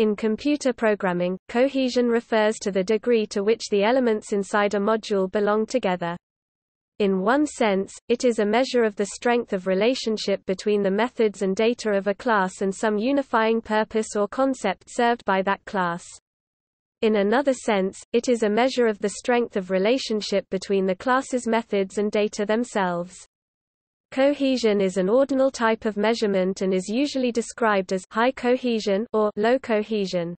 In computer programming, cohesion refers to the degree to which the elements inside a module belong together. In one sense, it is a measure of the strength of relationship between the methods and data of a class and some unifying purpose or concept served by that class. In another sense, it is a measure of the strength of relationship between the class's methods and data themselves. Cohesion is an ordinal type of measurement and is usually described as high cohesion or low cohesion.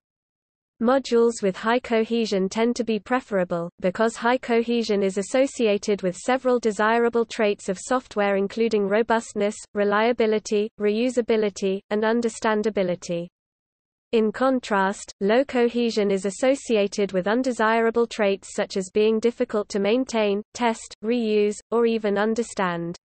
Modules with high cohesion tend to be preferable, because high cohesion is associated with several desirable traits of software including robustness, reliability, reusability, and understandability. In contrast, low cohesion is associated with undesirable traits such as being difficult to maintain, test, reuse, or even understand.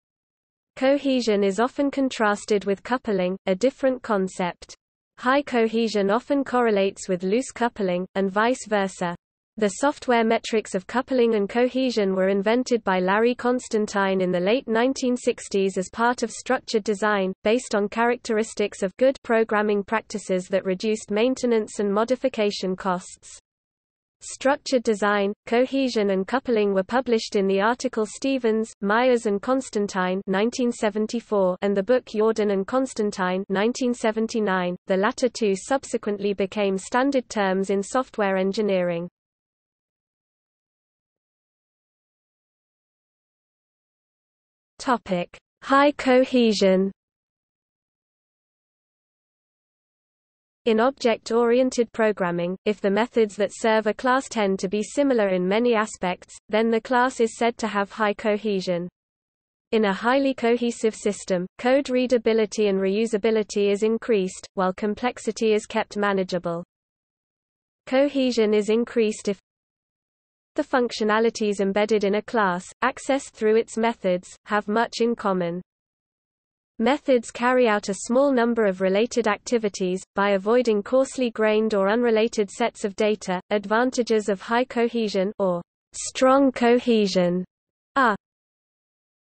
Cohesion is often contrasted with coupling, a different concept. High cohesion often correlates with loose coupling, and vice versa. The software metrics of coupling and cohesion were invented by Larry Constantine in the late 1960s as part of structured design, based on characteristics of good programming practices that reduced maintenance and modification costs. Structured design, cohesion and coupling were published in the article Stevens, Myers and Constantine 1974 and the book Yourdon and Constantine 1979. The latter two subsequently became standard terms in software engineering. High cohesion In object-oriented programming, if the methods that serve a class tend to be similar in many aspects, then the class is said to have high cohesion. In a highly cohesive system, code readability and reusability is increased, while complexity is kept manageable. Cohesion is increased if the functionalities embedded in a class, accessed through its methods, have much in common. Methods carry out a small number of related activities, by avoiding coarsely grained or unrelated sets of data. Advantages of high cohesion or strong cohesion are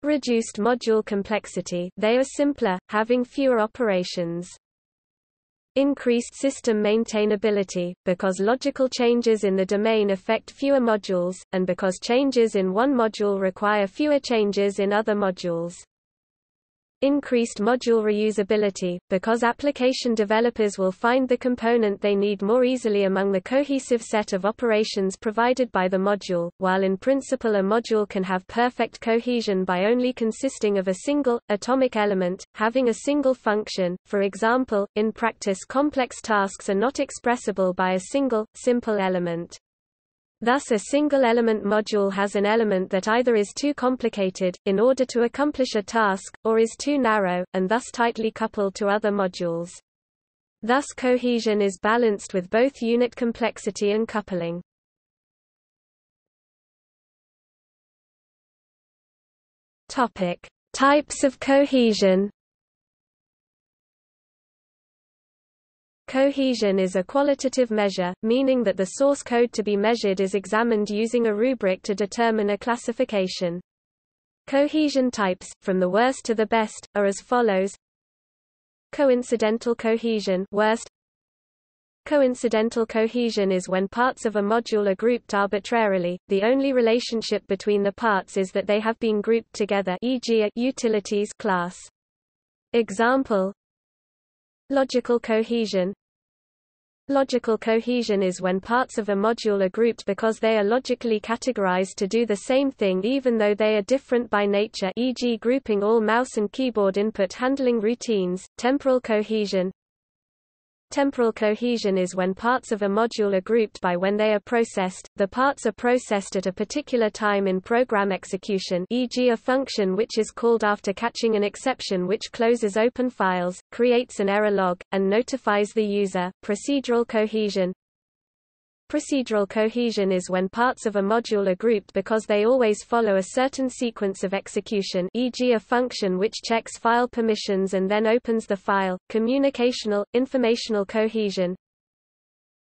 reduced module complexity they are simpler, having fewer operations. Increased system maintainability, because logical changes in the domain affect fewer modules, and because changes in one module require fewer changes in other modules. Increased module reusability, because application developers will find the component they need more easily among the cohesive set of operations provided by the module, while in principle a module can have perfect cohesion by only consisting of a single, atomic element, having a single function, for example, in practice complex tasks are not expressible by a single, simple element. Thus a single-element module has an element that either is too complicated, in order to accomplish a task, or is too narrow, and thus tightly coupled to other modules. Thus cohesion is balanced with both unit complexity and coupling. Topic: Types of cohesion Cohesion is a qualitative measure, meaning that the source code to be measured is examined using a rubric to determine a classification. Cohesion types, from the worst to the best, are as follows Coincidental cohesion worst Coincidental cohesion is when parts of a module are grouped arbitrarily, the only relationship between the parts is that they have been grouped together e.g. a utilities class. Example Logical cohesion Logical cohesion is when parts of a module are grouped because they are logically categorized to do the same thing even though they are different by nature e.g. grouping all mouse and keyboard input handling routines. Temporal cohesion Temporal cohesion is when parts of a module are grouped by when they are processed. The parts are processed at a particular time in program execution e.g. a function which is called after catching an exception which closes open files, creates an error log, and notifies the user. Procedural cohesion Procedural cohesion is when parts of a module are grouped because they always follow a certain sequence of execution e.g. a function which checks file permissions and then opens the file. Communicational, informational cohesion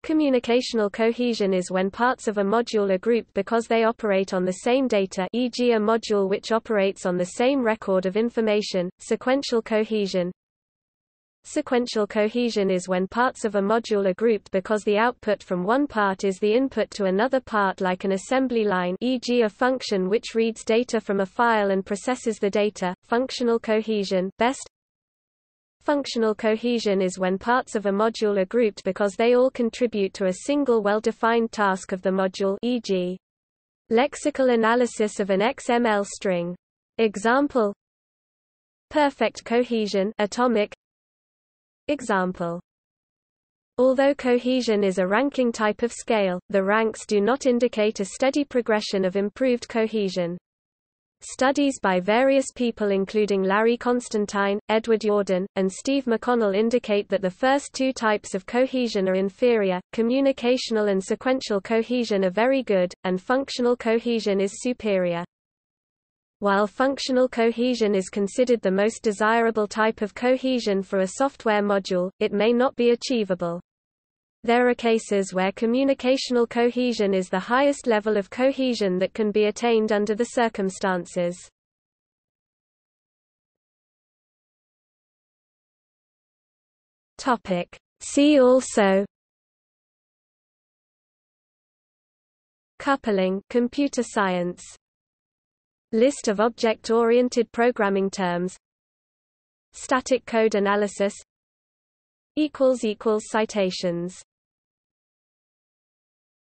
Communicational cohesion is when parts of a module are grouped because they operate on the same data e.g. a module which operates on the same record of information. Sequential cohesion Sequential cohesion is when parts of a module are grouped because the output from one part is the input to another part like an assembly line e.g. a function which reads data from a file and processes the data. Functional cohesion best Functional cohesion is when parts of a module are grouped because they all contribute to a single well-defined task of the module e.g. lexical analysis of an XML string. Example Perfect cohesion atomic Example Although cohesion is a ranking type of scale, the ranks do not indicate a steady progression of improved cohesion. Studies by various people including Larry Constantine, Edward Yourdon, and Steve McConnell indicate that the first two types of cohesion are inferior, communicational and sequential cohesion are very good, and functional cohesion is superior. While functional cohesion is considered the most desirable type of cohesion for a software module, it may not be achievable. There are cases where communicational cohesion is the highest level of cohesion that can be attained under the circumstances. See also Coupling computer science List of object-oriented programming terms. Static code analysis. Citations